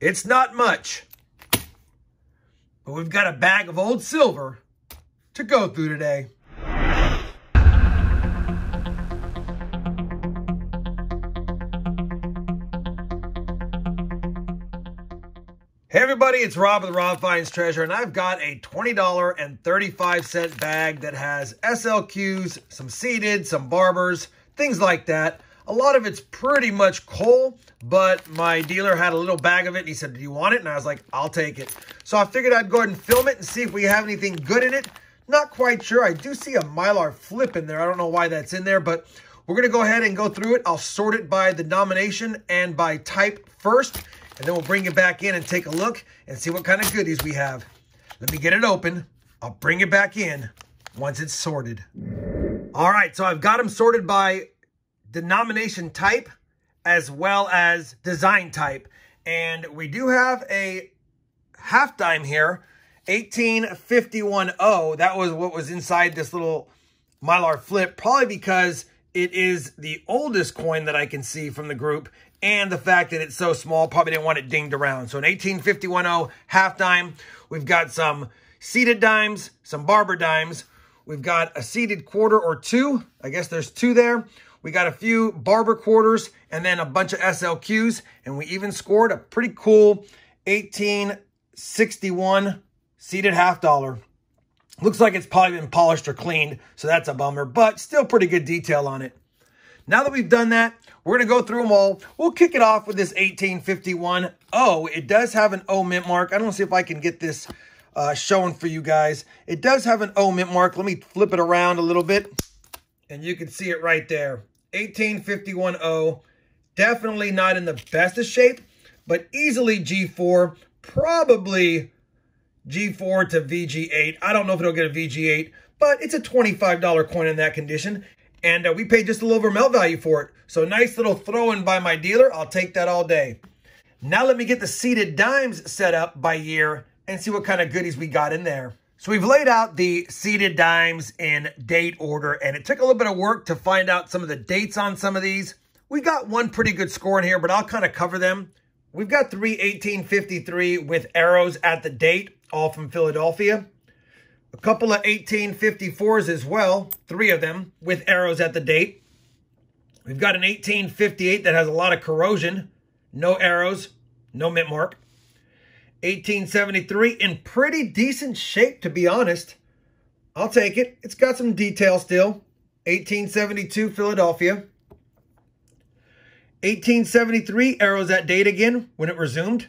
It's not much. But we've got a bag of old silver to go through today. Hey everybody, it's Rob the Rob Finds Treasure, and I've got a $20.35 bag that has SLQs, some seated, some barbers, things like that. A lot of it's pretty much coal, but my dealer had a little bag of it. And he said, do you want it? And I was like, I'll take it. So I figured I'd go ahead and film it and see if we have anything good in it. Not quite sure. I do see a Mylar flip in there. I don't know why that's in there, but we're going to go ahead and go through it. I'll sort it by the denomination and by type first. And then we'll bring it back in and take a look and see what kind of goodies we have. Let me get it open. I'll bring it back in once it's sorted. All right, so I've got them sorted by denomination type as well as design type. And we do have a half dime here, 18510. That was what was inside this little Mylar flip, probably because it is the oldest coin that I can see from the group and the fact that it's so small, probably didn't want it dinged around. So an 18510 half dime. We've got some seated dimes, some barber dimes. We've got a seated quarter or two. I guess there's two there. We got a few barber quarters and then a bunch of SLQs. And we even scored a pretty cool 1861 seated half dollar. Looks like it's probably been polished or cleaned, so that's a bummer, but still pretty good detail on it. Now that we've done that, we're going to go through them all. We'll kick it off with this 1851 O. It does have an O mint mark. I don't see if I can get this uh, showing for you guys. It does have an O mint mark. Let me flip it around a little bit, and you can see it right there. 1851 O. Definitely not in the bestest shape, but easily G4. Probably G4 to VG8. I don't know if it'll get a VG8, but it's a $25 coin in that condition. And uh, we paid just a little over melt value for it. So nice little throw-in by my dealer. I'll take that all day. Now let me get the seated dimes set up by year and see what kind of goodies we got in there. So we've laid out the seated dimes in date order, and it took a little bit of work to find out some of the dates on some of these. We got one pretty good score in here, but I'll kind of cover them. We've got three 1853 with arrows at the date all from Philadelphia. A couple of 1854s as well, three of them with arrows at the date. We've got an 1858 that has a lot of corrosion, no arrows, no mint mark. 1873 in pretty decent shape, to be honest. I'll take it. It's got some detail still. 1872 Philadelphia. 1873 arrows at date again when it resumed.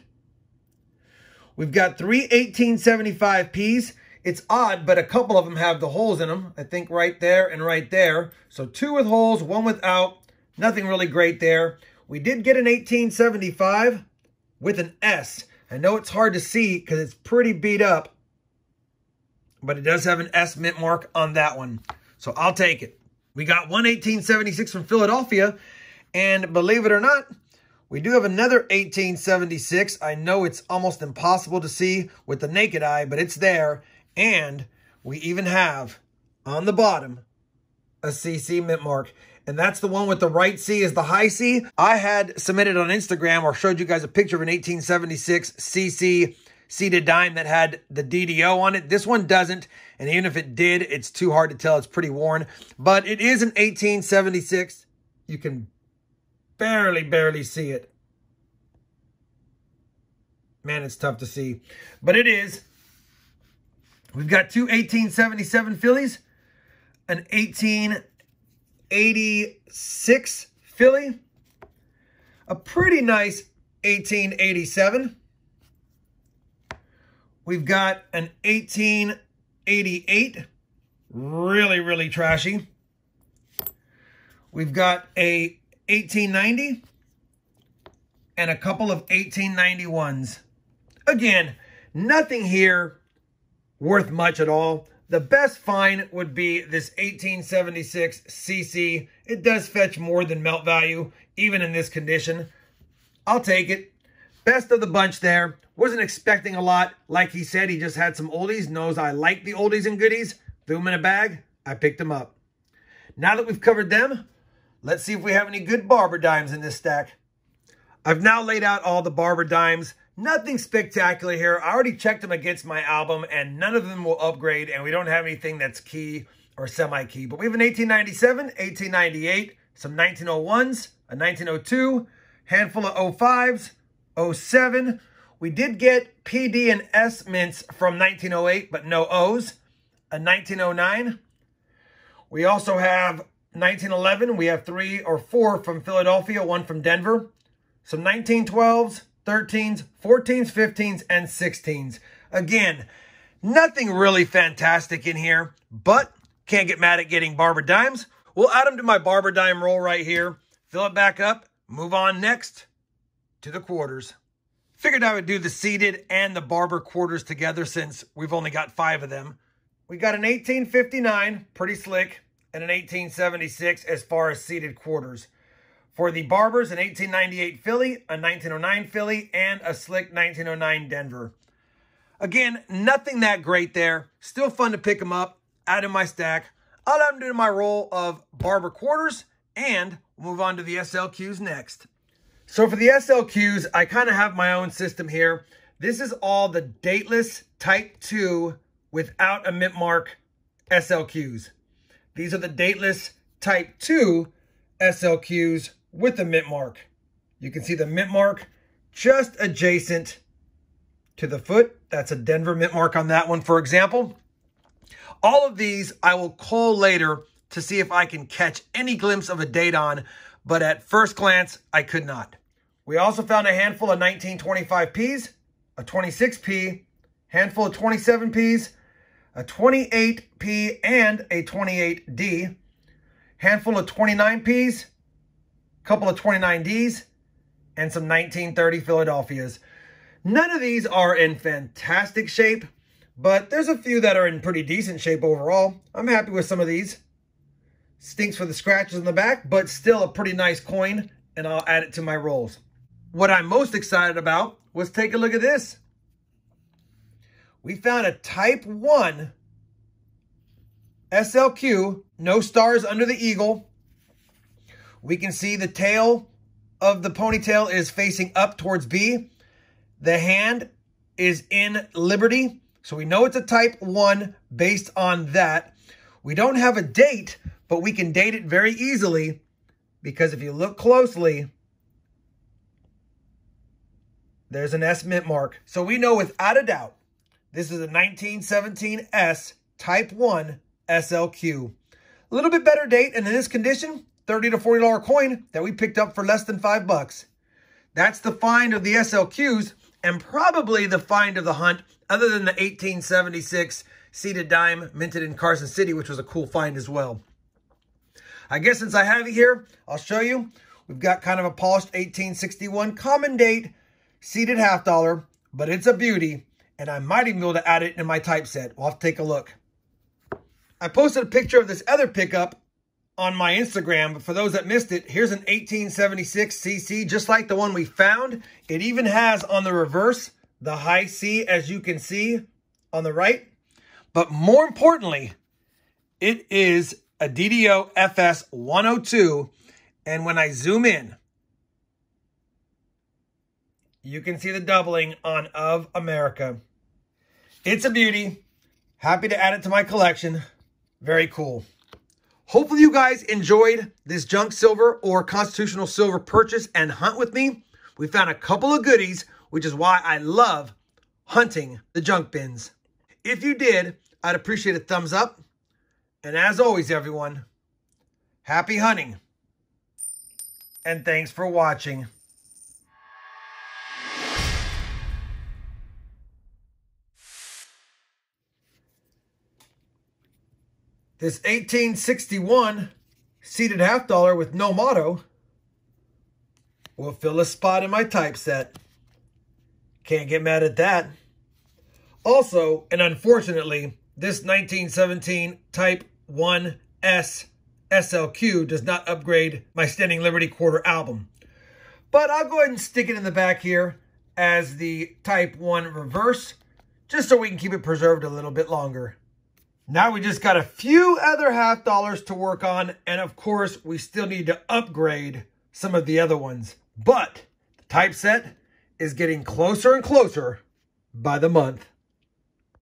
We've got three 1875Ps. It's odd, but a couple of them have the holes in them. I think right there and right there. So two with holes, one without. Nothing really great there. We did get an 1875 with an S. I know it's hard to see because it's pretty beat up. But it does have an S mint mark on that one. So I'll take it. We got one 1876 from Philadelphia. And believe it or not, we do have another 1876. I know it's almost impossible to see with the naked eye, but it's there. And we even have on the bottom a CC mint mark. And that's the one with the right C is the high C. I had submitted on Instagram or showed you guys a picture of an 1876 CC seated dime that had the DDO on it. This one doesn't. And even if it did, it's too hard to tell. It's pretty worn. But it is an 1876. You can barely, barely see it. Man, it's tough to see. But it is. We've got two 1877 Phillies, an 1886 Philly, a pretty nice 1887. We've got an 1888, really, really trashy. We've got a 1890 and a couple of 1891s. Again, nothing here worth much at all. The best find would be this 1876 CC. It does fetch more than melt value, even in this condition. I'll take it. Best of the bunch there. Wasn't expecting a lot. Like he said, he just had some oldies. Knows I like the oldies and goodies. Threw them in a bag. I picked them up. Now that we've covered them, Let's see if we have any good barber dimes in this stack. I've now laid out all the Barber dimes. Nothing spectacular here. I already checked them against my album, and none of them will upgrade, and we don't have anything that's key or semi-key. But we have an 1897, 1898, some 1901s, a 1902, handful of 05s, 07. We did get PD and S mints from 1908, but no O's. A 1909. We also have 1911. We have three or four from Philadelphia, one from Denver. Some 1912s, 13s, 14s, 15s, and 16s. Again, nothing really fantastic in here, but can't get mad at getting Barber Dimes. We'll add them to my Barber Dime roll right here, fill it back up, move on next to the quarters. Figured I would do the seated and the Barber quarters together since we've only got five of them. We got an 1859, pretty slick, and an 1876 as far as seated quarters. For the Barbers, an 1898 Philly, a 1909 Philly, and a slick 1909 Denver. Again, nothing that great there. Still fun to pick them up, add in my stack. I'll add them to my roll of Barber quarters, and we'll move on to the SLQs next. So for the SLQs, I kind of have my own system here. This is all the dateless Type 2 without a mint mark SLQs. These are the dateless Type 2 SLQs with the mint mark. You can see the mint mark just adjacent to the foot. That's a Denver mint mark on that one, for example. All of these I will call later to see if I can catch any glimpse of a date on, but at first glance, I could not. We also found a handful of 1925Ps, a 26P, handful of 27Ps, a 28P, and a 28D, handful of 29Ps, couple of 29Ds, and some 1930 Philadelphias. None of these are in fantastic shape, but there's a few that are in pretty decent shape overall. I'm happy with some of these. Stinks for the scratches in the back, but still a pretty nice coin, and I'll add it to my rolls. What I'm most excited about was take a look at this. We found a Type 1 SLQ, no stars under the eagle, we can see the tail of the ponytail is facing up towards B. The hand is in Liberty. So we know it's a type 1 based on that. We don't have a date, but we can date it very easily because if you look closely, there's an S mint mark. So we know without a doubt, this is a 1917 S Type 1 SLQ. A little bit better date, and in this condition, 30 to $40 coin that we picked up for less than five bucks. That's the find of the SLQs and probably the find of the hunt other than the 1876 seated dime minted in Carson City, which was a cool find as well. I guess since I have it here, I'll show you. We've got kind of a polished 1861 common date seated half dollar, but it's a beauty. And I might even be able to add it in my typeset. We'll have to take a look. I posted a picture of this other pickup on my Instagram. But for those that missed it, here's an 1876 CC, just like the one we found. It even has on the reverse the high C, as you can see on the right. But more importantly, it is a DDO FS 102. And when I zoom in, you can see the doubling on Of America. It's a beauty. Happy to add it to my collection. Very cool. Hopefully you guys enjoyed this junk silver or constitutional silver purchase and hunt with me. We found a couple of goodies, which is why I love hunting the junk bins. If you did, I'd appreciate a thumbs up. And as always, everyone, happy hunting. And thanks for watching. This 1861 seated half dollar with no motto will fill a spot in my typeset. Can't get mad at that. Also, and unfortunately, this 1917 Type 1S SLQ does not upgrade my Standing Liberty Quarter album. But I'll go ahead and stick it in the back here as the Type 1 reverse, just so we can keep it preserved a little bit longer. Now we just got a few other half dollars to work on. And of course, we still need to upgrade some of the other ones. But the Typeset is getting closer and closer by the month.